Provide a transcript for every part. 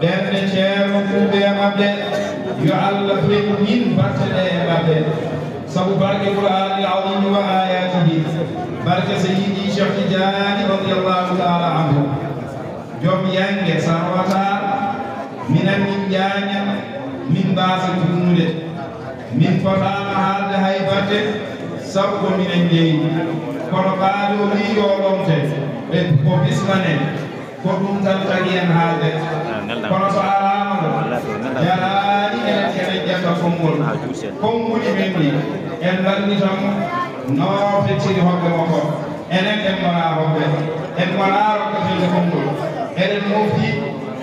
ɓernde ceerno kuuɓe e maɓɓe yo allah feƴu min battane e maɓɓe sabu barke qur'ani alazim wa ayatihi barke seyidi cheikh tidiani radiallahu taala anhu joom yange sarwata minan min jaña min mbasa tunnude min fotama haalde hay batte sabu ko minen jeeyi kono ɓaaɗo wi yo ɗomte ɓe ko bismane وكم تبتغي هذا فرسالام جلالي الكريم تكمل كمل مني ان لنتم نوفي تيري حق مكو enen en gona hoɓɓe en gona rokkatelde konngol eɗen mofti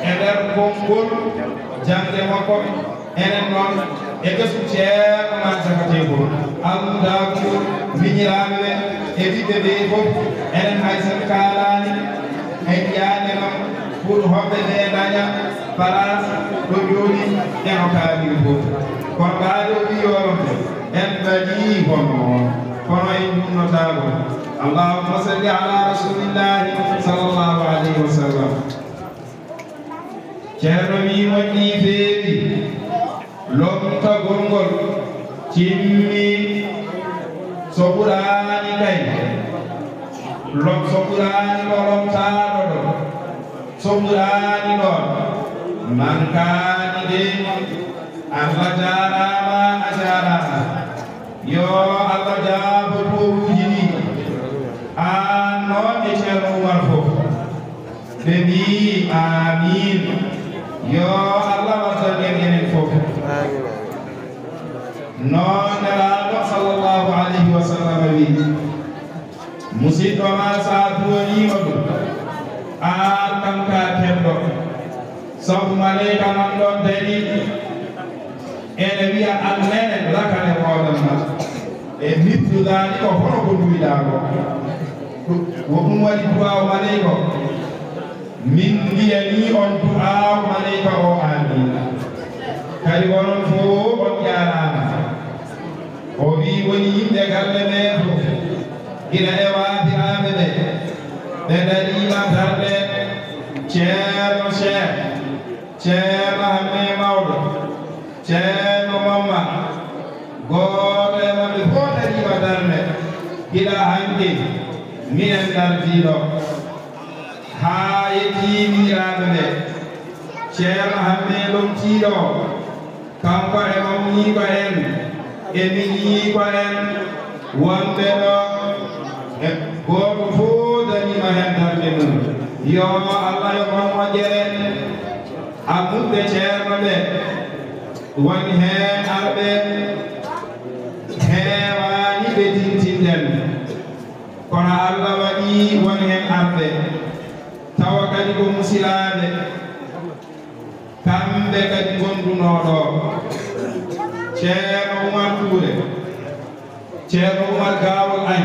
e nder konngol jangde makko enen noon e gesu ceerno man sakategol almudakol miñiraɓe ɓe e ɓiɓɓe ɓe fof enen hay sen kalani noon pour hoɓɓe ɓe daña place ɗo eno kaaliri fof kono ɓaaɗo wiyolonde en mbaɗi hono. Kono en jumnotago allahumma salli ala rasulillahi sallllahu alayhi wa sallam ceerno wi moƴƴi feewi lomtagol ngol timmi so ɓurani kay lom so ɓurani ɗo lomtaɗo ɗo so ɓurani ɗon man kaani de allah jarama a yo allah jaabo toruji ɗi an noon ceerno oumar fof ɓe mbi amin yo allah wattagen enen fof noon nelaɗo sallllahu sabu malaika nan ɗon dañi ene wiya an nene lakane hoodal ma. E mittudani ko hono ko duwiɗa ko wo ɗum waɗi duwaw malayka o min mbiyani on du'aw malayka o amina kadi onon fo on jarama. O wi woni yimɓe galle ɓeeto ina e waafiraaɓe ɓe ɓe ɗaɗima tarɗe ceerno ceer. Ceerno hamme mawɗo ceerno mamma goto e maɓɓe fof darima darde hiɗa hanke minen dardiɗo ha yettimiraɓe ɓe ceerno hamme lomtiɗo kanko e on ñiiko en e min ñiiko en wonɓe ɗo e goto fof darima hen darde mum yo allah yo on moƴƴere ammuɓe ceerno ɓe woni hen arɓe heewani ɓe tintinden kono allah waɗi woni hen arɓe tawa kadi ko musilaɓe kamɓe kadi gondunoɗo ceerno oumar touré ceerno oumar gawol añ